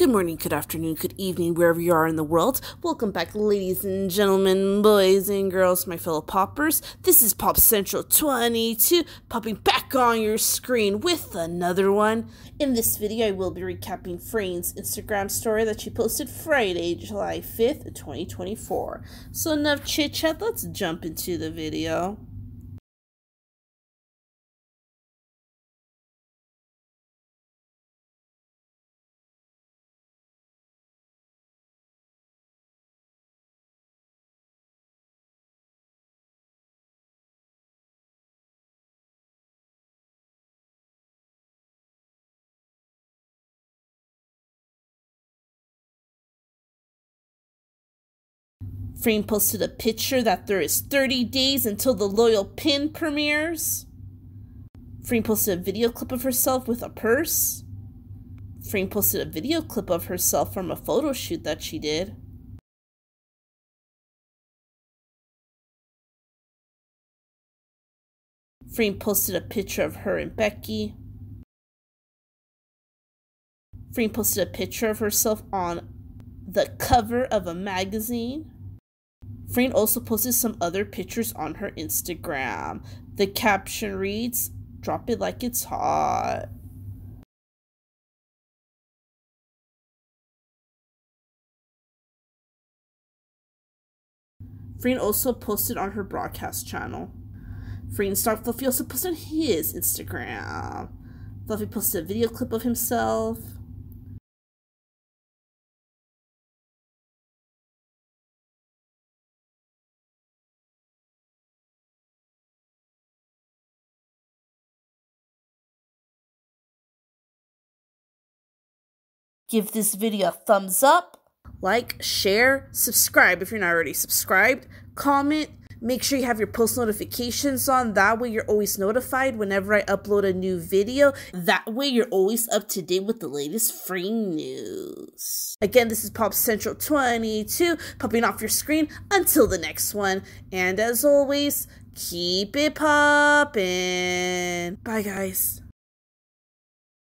Good morning, good afternoon, good evening, wherever you are in the world. Welcome back, ladies and gentlemen, boys and girls, my fellow poppers. This is Pop Central 22, popping back on your screen with another one. In this video, I will be recapping Freen's Instagram story that she posted Friday, July 5th, 2024. So enough chit chat, let's jump into the video. Freen posted a picture that there is 30 days until the Loyal Pin premieres. Freen posted a video clip of herself with a purse. Freen posted a video clip of herself from a photo shoot that she did. Freen posted a picture of her and Becky. Freen posted a picture of herself on the cover of a magazine. Freen also posted some other pictures on her Instagram. The caption reads, Drop it like it's hot. Freen also posted on her broadcast channel. Freen Star Fluffy also posted on his Instagram. Fluffy posted a video clip of himself. Give this video a thumbs up, like, share, subscribe if you're not already subscribed, comment, make sure you have your post notifications on. That way you're always notified whenever I upload a new video. That way you're always up to date with the latest free news. Again, this is Pop Central 22 popping off your screen until the next one. And as always, keep it poppin'. Bye guys.